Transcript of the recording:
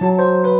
Música